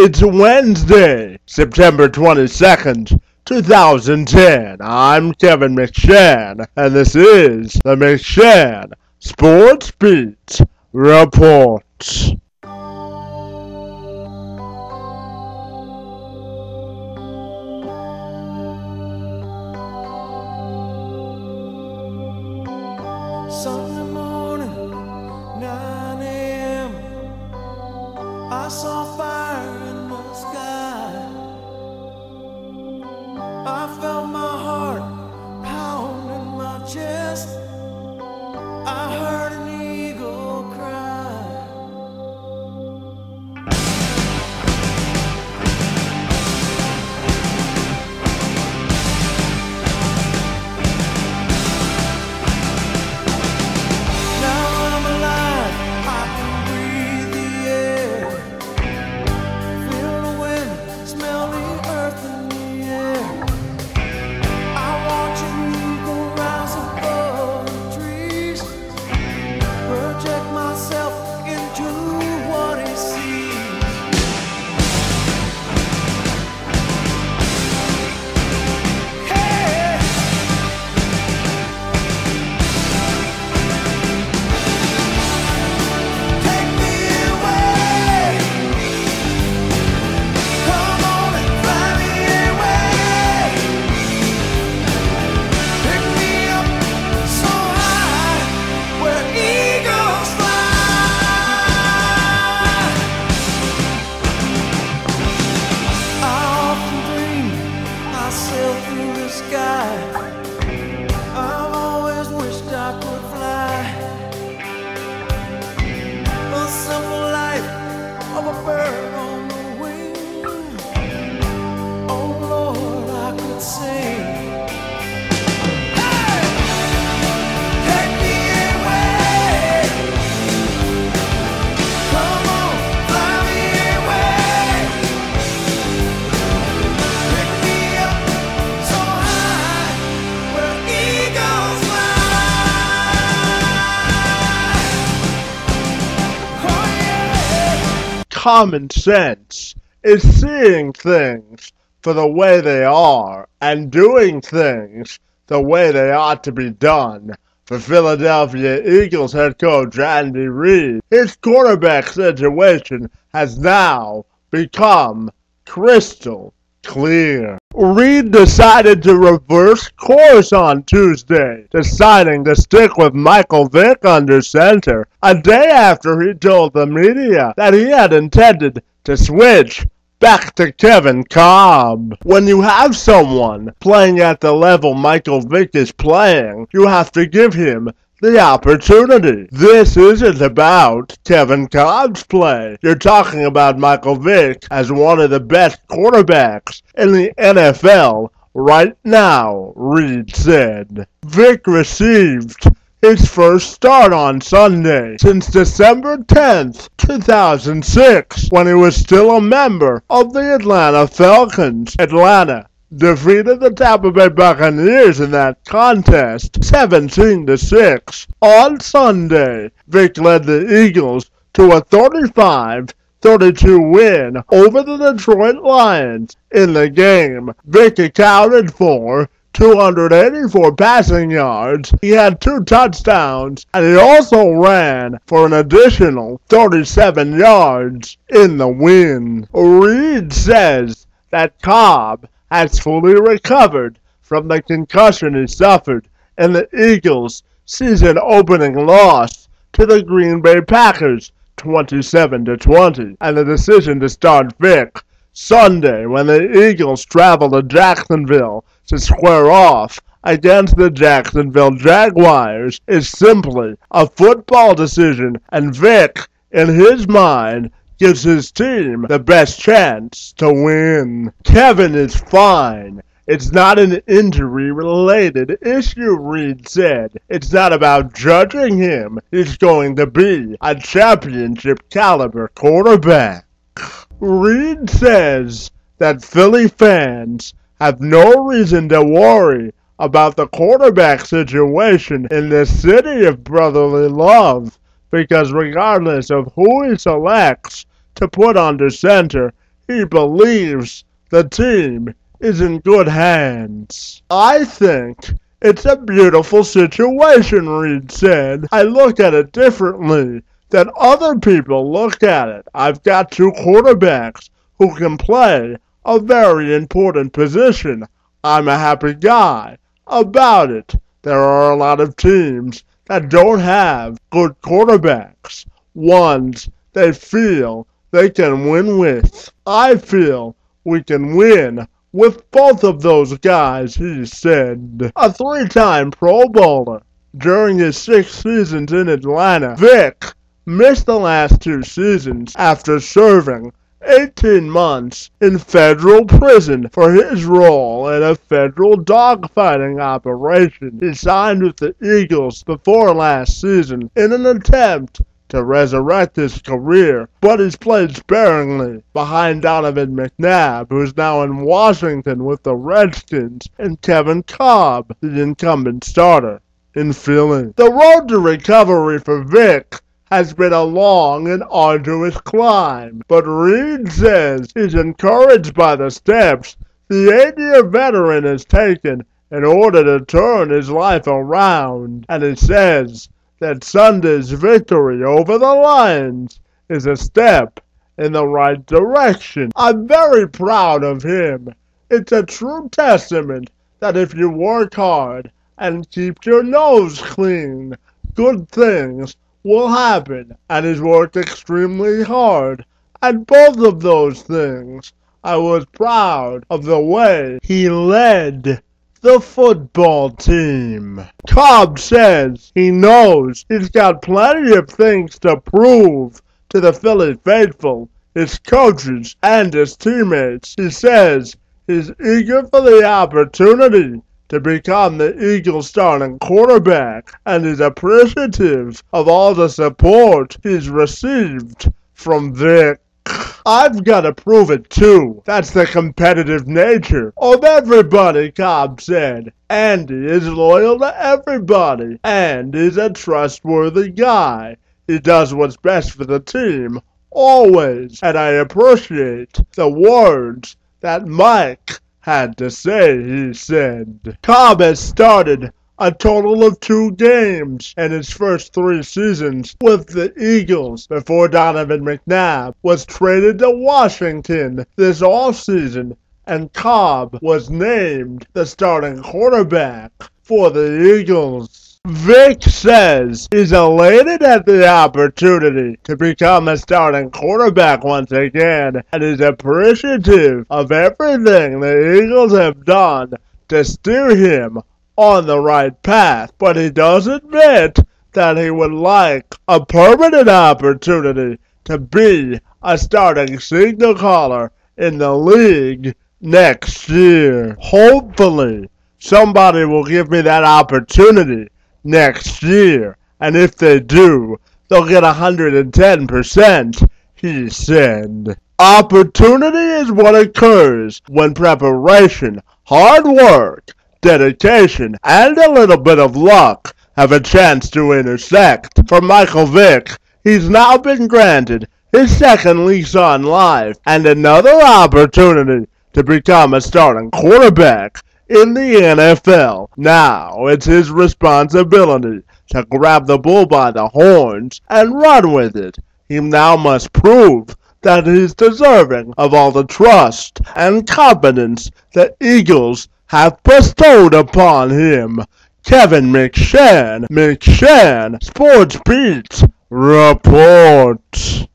It's Wednesday, September 22nd, 2010. I'm Kevin McShan, and this is the McShan Sports Beat Report. Common sense is seeing things for the way they are and doing things the way they ought to be done. For Philadelphia Eagles head coach Andy Reid, his quarterback situation has now become crystal clear. Reid decided to reverse course on Tuesday, deciding to stick with Michael Vick under center a day after he told the media that he had intended to switch back to Kevin Kolb. When you have someone playing at the level Michael Vick is playing, you have to give him the opportunity. This isn't about Kevin Kolb's play. You're talking about Michael Vick as one of the best quarterbacks in the NFL right now, Reid said. Vick received his first start on Sunday since December 10th, 2006, when he was still a member of the Atlanta Falcons. Atlanta defeated the Tampa Bay Buccaneers in that contest 17 to 6 on Sunday. Vick led the Eagles to a 35 32 win over the Detroit Lions in the game. Vick accounted for 284 passing yards. He had two touchdowns, and he also ran for an additional 37 yards in the win. Reid says that Kolb has fully recovered from the concussion he suffered in the Eagles' season opening loss to the Green Bay Packers 27 to 20, and the decision to start Vick Sunday when the Eagles travel to Jacksonville to square off against the Jacksonville Jaguars is simply a football decision, and Vick, in his mind, gives his team the best chance to win. Kevin is fine. It's not an injury related issue, Reid said. It's not about judging him. He's going to be a championship caliber quarterback. Reid says that Philly fans have no reason to worry about the quarterback situation in the city of brotherly love because regardless of who he selects to put under center, he believes the team is in good hands. I think it's a beautiful situation, Reid said. I look at it differently than other people look at it. I've got two quarterbacks who can play a very important position. I'm a happy guy about it. There are a lot of teams that don't have good quarterbacks, ones they feel they can win with. I feel we can win with both of those guys, he said. A three-time Pro Bowler during his six seasons in Atlanta, Vick missed the last two seasons after serving 18 months in federal prison for his role in a federal dogfighting operation. He signed with the Eagles before last season in an attempt to resurrect his career, but he's played sparingly behind Donovan McNabb, who's now in Washington with the Redskins, and Kevin Kolb, the incumbent starter in Philly. The road to recovery for Vick has been a long and arduous climb, but Reid says he's encouraged by the steps the eight-year veteran has taken in order to turn his life around, and he says that Sunday's victory over the Lions is a step in the right direction. I'm very proud of him. It's a true testament that if you work hard and keep your nose clean, good things will happen, and he's worked extremely hard at both of those things. I was proud of the way he led the football team. Kolb says he knows he's got plenty of things to prove to the Philly faithful, his coaches, and his teammates. He says he's eager for the opportunity to become the Eagles starting quarterback and is appreciative of all the support he's received from Vick. I've got to prove it too. That's the competitive nature of everybody, Kolb said. Andy is loyal to everybody and is a trustworthy guy. He does what's best for the team, always, and I appreciate the words that Mike had to say, he said. Kolb has started a total of two games in his first three seasons with the Eagles before Donovan McNabb was traded to Washington this offseason and Kolb was named the starting quarterback for the Eagles. Vick says he's elated at the opportunity to become a starting quarterback once again and is appreciative of everything the Eagles have done to steer him on the right path. But he does admit that he would like a permanent opportunity to be a starting signal caller in the league next year. Hopefully, somebody will give me that opportunity next year. And if they do, they'll get 110%, he said. Opportunity is what occurs when preparation, hard work, dedication, and a little bit of luck have a chance to intersect. For Michael Vick, he's now been granted his second lease on life and another opportunity to become a starting quarterback in the NFL. Now it's his responsibility to grab the bull by the horns and run with it. He now must prove that he's deserving of all the trust and confidence the Eagles have bestowed upon him. Kevin McShan, McShan, Sports Beat, report.